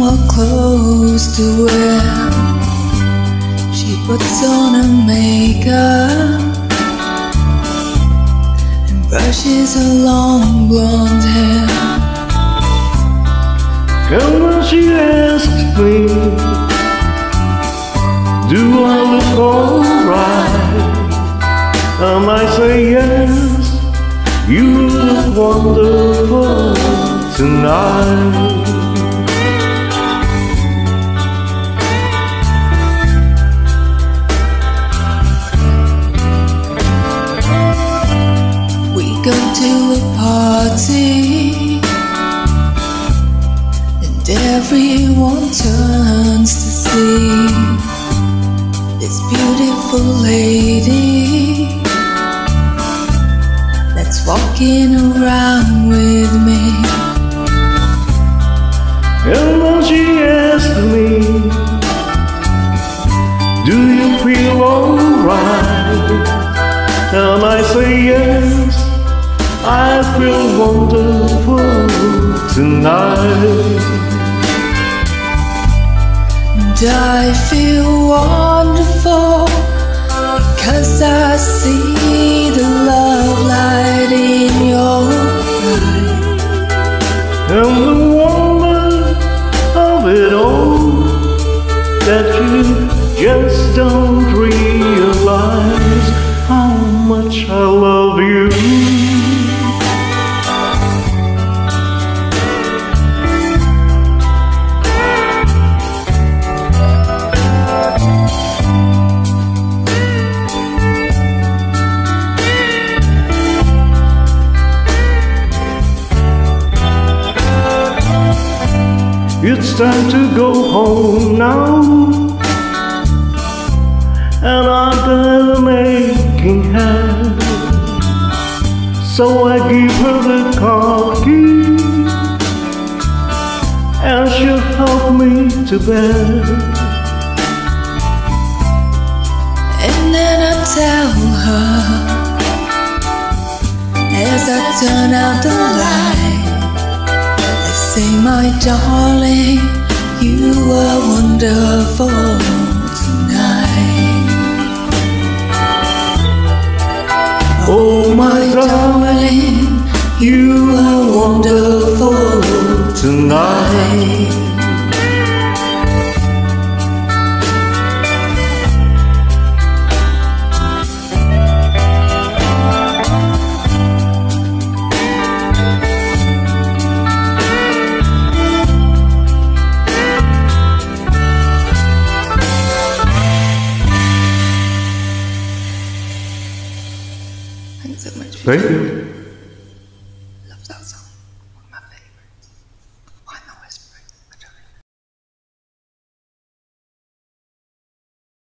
more clothes to wear. She puts on her makeup and brushes her long blonde hair. And when she asks me, Do I look alright? I might say yes, you look wonderful tonight. Everyone turns to see this beautiful lady that's walking around with me. And when she asks me, Do you feel alright? And I say yes, I feel wonderful tonight. I feel wonderful because I see the love light in your eyes. And the wonder of it all that you just don't realize how much I love you. It's time to go home now. And I'm done making hair. So I give her the car key. And she'll help me to bed. And then I tell her as I turn out the darling, you are wonderful tonight. Oh, oh my darling, you are wonderful tonight. So much. Thank you.